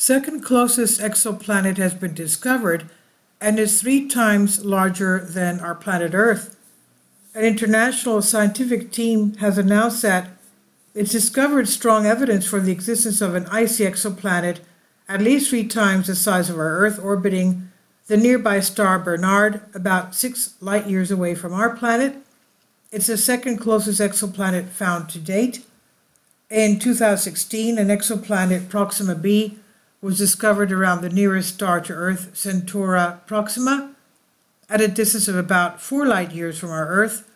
second closest exoplanet has been discovered and is three times larger than our planet Earth. An international scientific team has announced that it's discovered strong evidence for the existence of an icy exoplanet at least three times the size of our Earth orbiting the nearby star Barnard, about six light years away from our planet. It's the second closest exoplanet found to date. In 2016, an exoplanet Proxima b was discovered around the nearest star to Earth, Centauri Proxima, at a distance of about four light years from our Earth.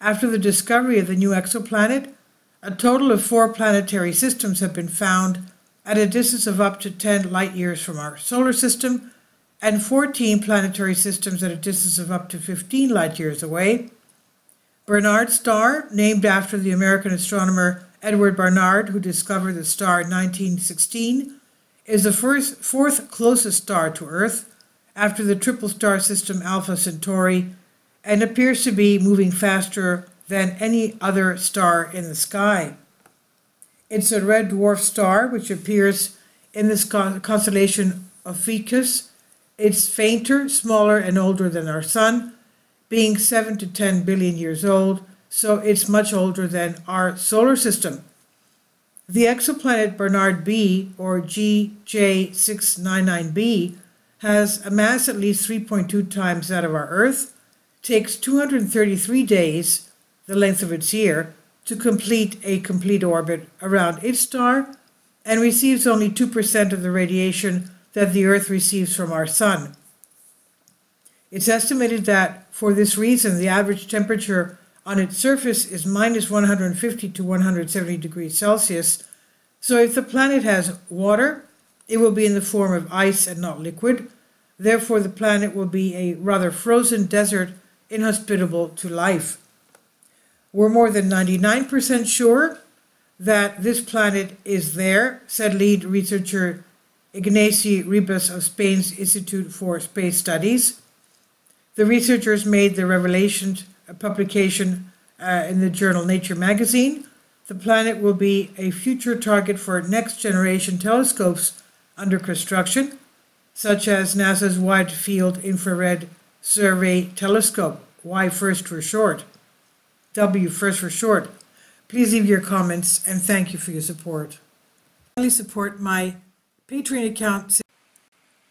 After the discovery of the new exoplanet, a total of four planetary systems have been found at a distance of up to 10 light years from our solar system, and 14 planetary systems at a distance of up to 15 light years away. Barnard star, named after the American astronomer Edward Barnard, who discovered the star in 1916, is the first, fourth closest star to Earth after the triple star system Alpha Centauri and appears to be moving faster than any other star in the sky. It's a red dwarf star which appears in the constellation Ophiuchus. It's fainter, smaller, and older than our Sun, being 7 to 10 billion years old, so it's much older than our solar system. The exoplanet Barnard B, or GJ699b, has a mass at least 3.2 times that of our Earth, takes 233 days, the length of its year, to complete a complete orbit around its star, and receives only 2% of the radiation that the Earth receives from our Sun. It's estimated that for this reason, the average temperature on its surface is minus 150 to 170 degrees Celsius. So if the planet has water, it will be in the form of ice and not liquid. Therefore, the planet will be a rather frozen desert inhospitable to life. We're more than 99% sure that this planet is there, said lead researcher Ignasi Ribas of Spain's Institute for Space Studies. The researchers made the revelation publication uh, in the journal Nature magazine. The planet will be a future target for next generation telescopes under construction, such as NASA's Wide Field Infrared Survey Telescope, Y first for short, W first for short. Please leave your comments and thank you for your support. Please support my Patreon account.